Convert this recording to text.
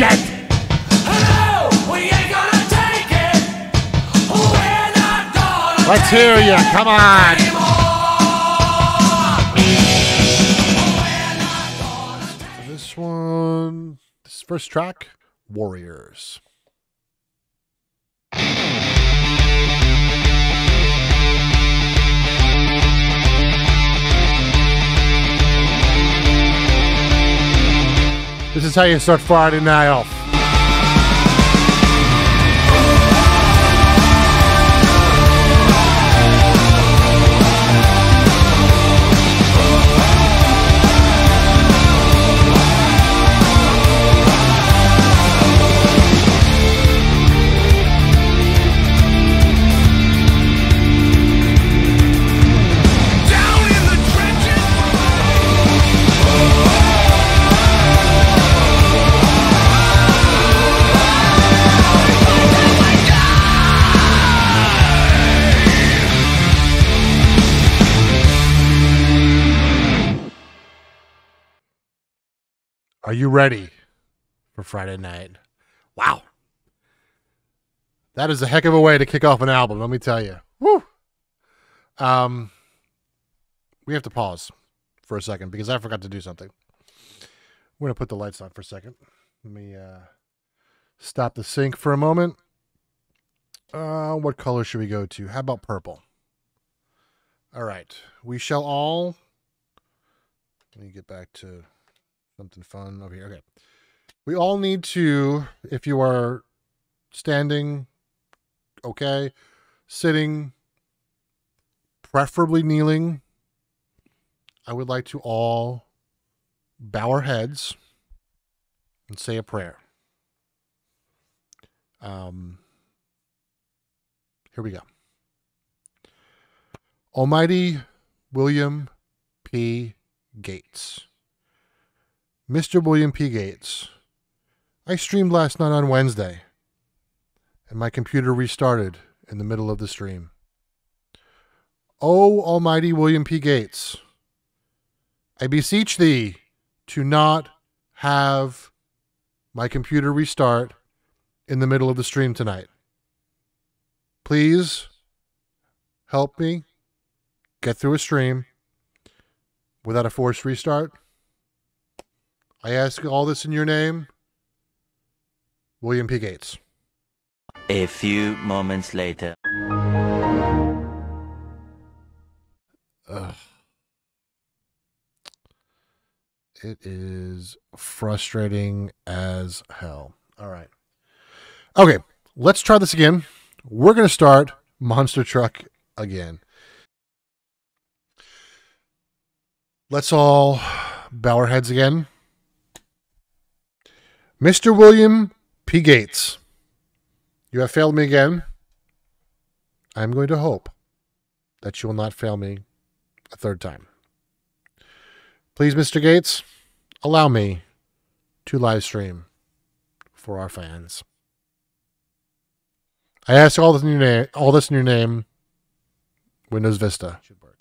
take it. Let's hear you. Come on. This one, this first track, Warriors. This is how you start Friday night off. Are you ready for Friday night? Wow. That is a heck of a way to kick off an album, let me tell you. Woo. Um we have to pause for a second because I forgot to do something. We're going to put the lights on for a second. Let me uh stop the sync for a moment. Uh what color should we go to? How about purple? All right. We shall all Let me get back to something fun over here. Okay. We all need to, if you are standing, okay, sitting, preferably kneeling, I would like to all bow our heads and say a prayer. Um, here we go. Almighty William P. Gates. Mr. William P. Gates, I streamed last night on Wednesday, and my computer restarted in the middle of the stream. O Almighty William P. Gates, I beseech thee to not have my computer restart in the middle of the stream tonight. Please help me get through a stream without a forced restart. I ask all this in your name, William P. Gates. A few moments later. Ugh. It is frustrating as hell. All right. Okay, let's try this again. We're going to start Monster Truck again. Let's all bow our heads again. Mr. William P. Gates, you have failed me again. I'm going to hope that you will not fail me a third time. Please, Mr. Gates, allow me to live stream for our fans. I ask all this in your name. All this your name. Windows Vista should work.